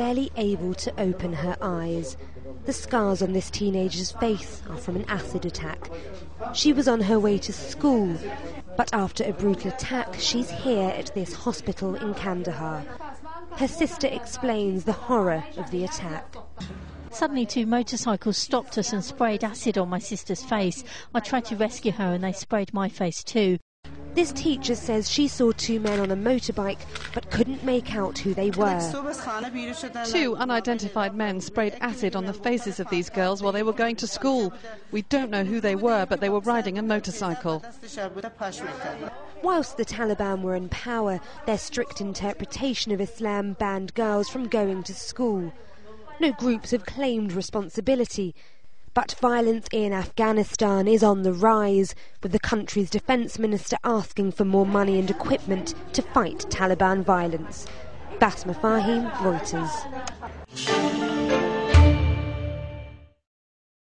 barely able to open her eyes. The scars on this teenager's face are from an acid attack. She was on her way to school, but after a brutal attack, she's here at this hospital in Kandahar. Her sister explains the horror of the attack. Suddenly, two motorcycles stopped us and sprayed acid on my sister's face. I tried to rescue her and they sprayed my face too. This teacher says she saw two men on a motorbike but couldn't make out who they were. Two unidentified men sprayed acid on the faces of these girls while they were going to school. We don't know who they were, but they were riding a motorcycle. Whilst the Taliban were in power, their strict interpretation of Islam banned girls from going to school. No groups have claimed responsibility. But violence in Afghanistan is on the rise, with the country's defence minister asking for more money and equipment to fight Taliban violence. Basma Fahim, Reuters.